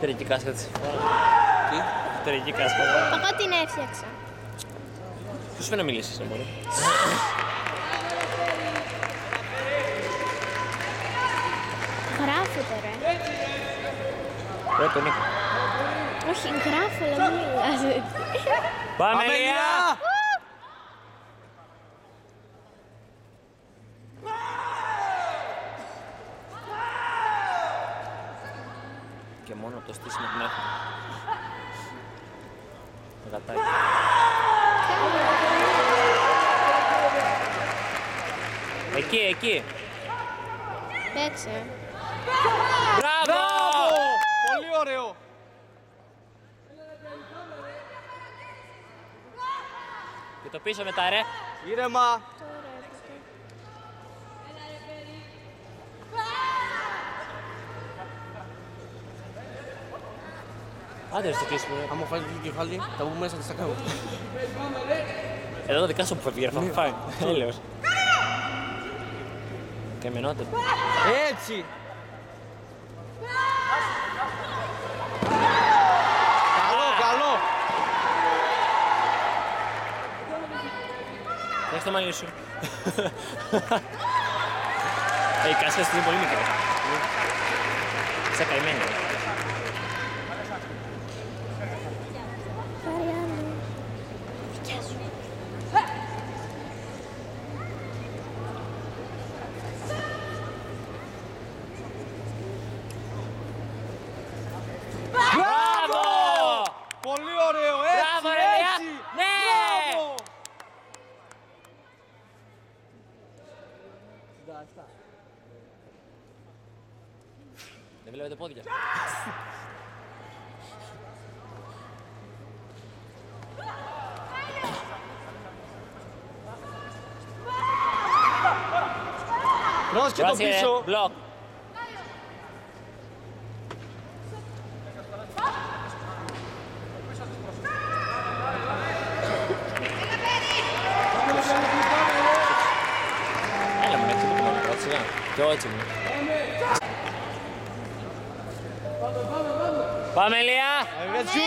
Τερική κάσκα της. Τι; Τερική κάσκα. Εγώ την έφτιαξα. Ποιος φαίνεται να μιλήσεις, να μπορεί. Γράφετε ρε. Ρε, τον Νίκο. Όχι, γράφω, αλλά μην μιλάς. Πάμε, Αμέλεια! Λία! Και μόνο το στήσιμο την έχουμε. Γατάκι. Εκεί, εκεί. Παίξε. Μπράβο! Μπράβο! Πολύ ωραίο. Και το πίσω μετά, ρε. Ήρεμα. Άντε, ρε, στο κλείσιμο. ρε. Άμα φάει το κεφάλι, τα πούμε μέσα και στα κάνω. Εδώ δικά σου που φεύγει, ρε. Ναι. Φάει. Έλεος. Και μενότε. Έτσι. Καλό, καλό. Έχεις το μαλλί σου. Ε, η κάσκα σου είναι πολύ μικρή. Σε καημένη. ρε. Πάρε άλλο. Μπράβο! Πολύ ωραίο, έτσι, Μπράβο, ρε, Λea. έτσι. Ναι. Μπράβο. Δεν βλέπετε πόδια. Πρόσεχε το Πρόσεχε, ρε. πίσω. Μπλοκ. Έλα μου, έτσι μου το πρώτο σιγά. Και εγώ έτσι μου. Πάμε, Λία! Αγγατσού.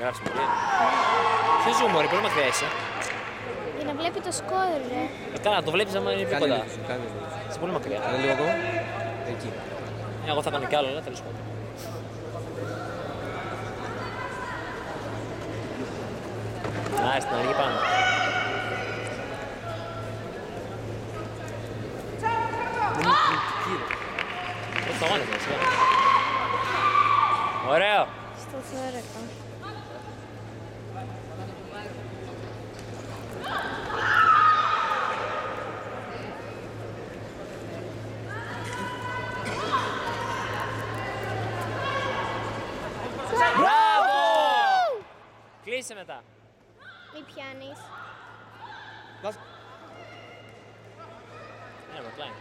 Γράψε μου, Ποιος ζούμε, μωρέ, πολύ μακριά είσαι. Για να βλέπει το σκόρ, ρε. Ε, καλά, το βλέπεις άμα είναι πιο κοντά. Κάνε Είσαι πολύ μακριά. λίγο ακόμα. Εκεί. Ε, Εγώ θα κάνω κι άλλο, αλλά τέλος πάντων. Α, στην αργή πάνω. Δεν το αγώνες, ρε, σιγά. Ωραίο. Στο θόρακο. Μπράβο! Κλείσε μετά. Μη πιάνεις. Λάς- Έλα, με κλάει.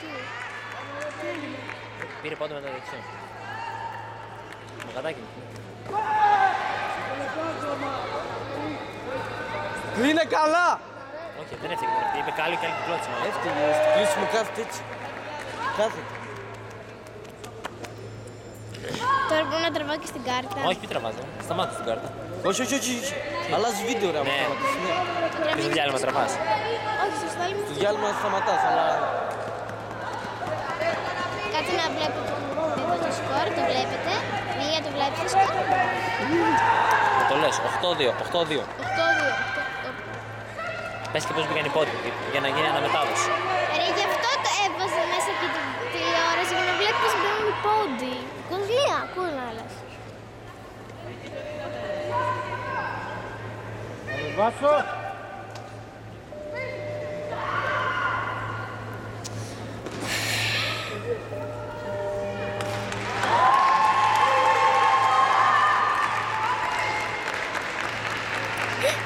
Τι; Πήρε πόντο μετά δεξιό. Με γατάκι μου. Είναι καλά. Όχι, δεν έφυγε. Είπε καλή καλή κυκλώτηση. μάλλον. Έφυγε, στο κλείσιμο κάθεται έτσι. Κάθεται. Τώρα μπορώ να τραβάω και στην κάρτα. Όχι, πει τραβάζω. Σταμάτησε την κάρτα. Όχι, όχι, όχι. όχι. Αλλάζεις βίντεο ρε άμα Ναι. σταματήσεις, ναι. Πεις το διάλειμμα τραβάς. Όχι, στο στάλιμο. Στο διάλειμμα σταματάς, αλλά Κάτσε να βλέπω το, εδώ το σκορ, το βλέπετε. Μία το βλέπετε το σκορ. Το λες, 8-2, 8-2. 8-2. Πες και πώς πήγαν οι πόντοι για να γίνει αναμετάδοση. Ρε, γι' αυτό το έβαζα μέσα και την τηλεόραση για να βλέπεις πώς μπαίνουν οι πόντι. Κονσλία, ακούω να λες. Βάσο.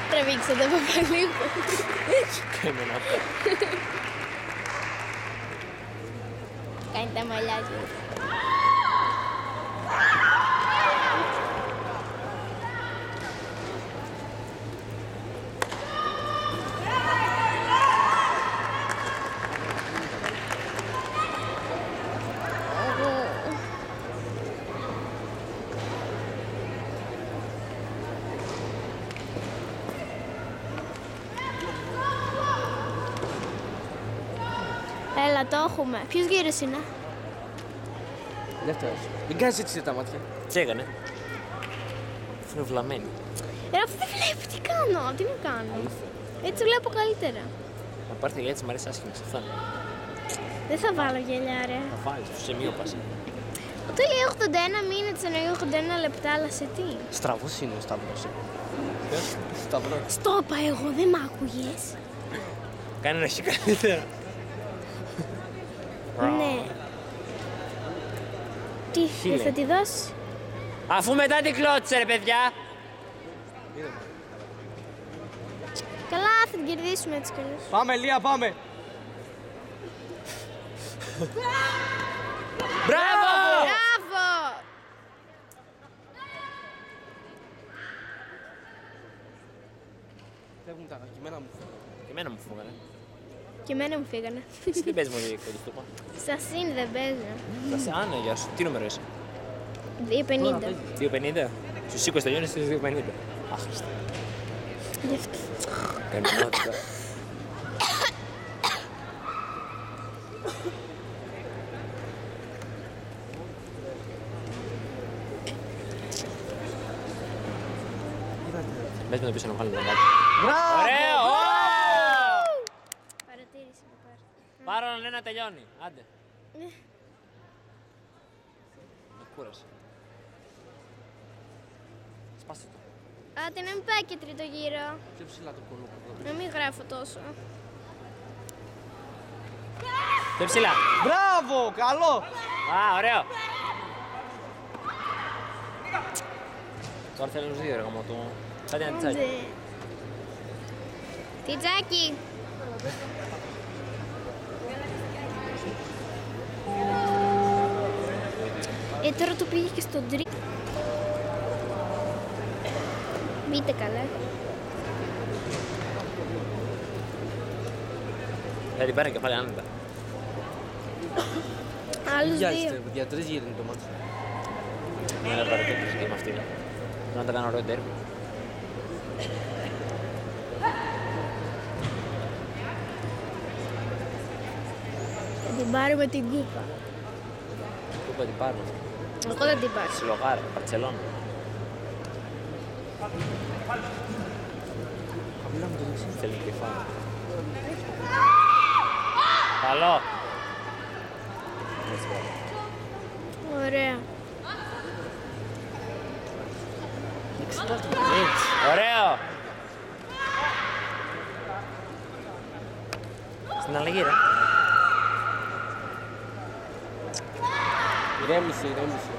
Τραβήξε το από λίγο. Και εμένα αυτό. Κάνει τα μαλλιά του. Έλα, το έχουμε. Ποιος γύρος είναι; Δεύτερος. Μην κάνεις έτσι τα μάτια. Τι έκανε; Είναι βλαμμένη. Ε, αφού δεν βλέπω τι κάνω. Τι να κάνω. Έτσι βλέπω καλύτερα. Να πάρει τα έτσι, μ' αρέσει άσχημα. Αυτό είναι. Δεν θα βάλω γυαλιά, ρε. Θα βάλεις, στο σημείο πας. Όταν λέει 81 μήνες εννοεί 81 λεπτά, αλλά σε τι; Στραβός είναι ο Σταυρός. Ποιος; Σταυρός. Στο είπα εγώ, δεν μ' άκουγες. Κάνε να έχει καλύτερα. Ναι. Τι, δεν θα τη δώσει. Αφού μετά την κλώτσε, ρε παιδιά. Καλά, θα την κερδίσουμε έτσι κι αλλιώς. Πάμε Λία, πάμε. Μπράβο! Μπράβο! Φεύγουν τα κειμένα μου. Και εμένα μου φύγανε. Και εμένα μου φύγανε. Εσύ δεν παίζεις μόνο για κοντιστούπα. Στα συν δεν παίζουν. Θα σε άνε, γεια σου. Τι νούμερο είσαι; 2,50. 2,50. Στους 20 τελειώνεις στι 2,50. Άχρηστα. Γι' αυτό. Κανονότητα. Μπες με το πίσω να βγάλουμε ένα κάτι. Μπράβο! Ωραίο! Ω! Παρατήρηση να πάρει. Πάρω να λέει να τελειώνει. Άντε. Ναι. Με κούρασε. Σπάστε το. Άντε να μην πάει και τρίτο γύρο. Πιο ψηλά το κολό. Να μην γράφω τόσο. Πιο ψηλά. Μπράβο, καλό. Α, ωραίο. Τώρα θέλουν δύο ρε γαμώ του. Κάτι ένα τσάκι. Άντε. Τι τζάκι. Τώρα το πήγε και στον τρίτο. Μπείτε καλά. Θα την πάρει κεφάλι άνετα. Άλλους δύο. Βιάζεστε, για τρεις γύρι είναι το μάτι. Ναι, να πάρει τέτοιος και με αυτή. Να τα κάνω ωραίο τέρμι. Θα την πάρουμε την κούπα. Πού θα την πάρω. Εγώ δεν την πάρω. Σιλογάρα, Παρτσελώνα. Θέλει κεφάλι. Καλό. Έτσι, μπράβο. Ωραία. Έτσι. Ωραίο. Στην αλλαγή, ρε. Ηρέμησε, ηρέμησε.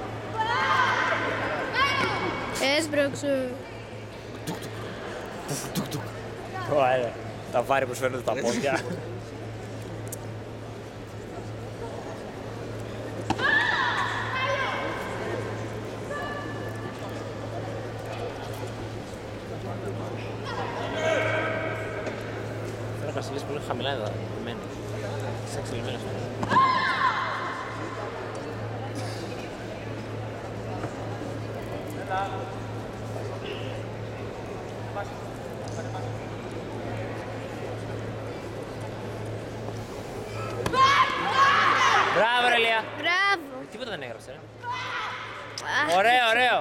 Έσπρωξε. Ωραία. Τα βάρη που σου φαίνονται τα πόδια. Θέλω να Βασιλής που είναι χαμηλά εδώ, μένει. Σε εξελιγμένες. Μπράβο ρε Λία. Μπράβο. Τίποτα δεν έγραψε ρε. Α, Ωραίο, ωραίο.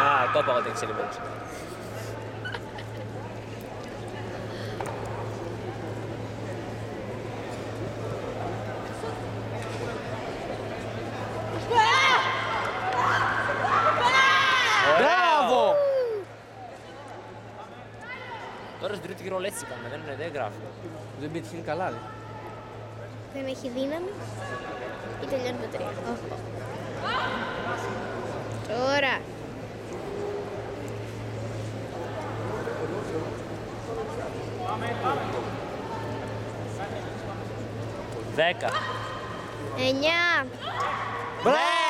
Α, το είπα ότι εξελιγμένος. Μπράβο! Τώρα στην τρίτη γύρο έτσι κάνουμε, δεν, δεν γράφει. Δεν πέτυχε καλά, ρε. Δεν έχει δύναμη. Ή τελειώνει το τρία. Τώρα. Δέκα. Εννιά. Μπράβο!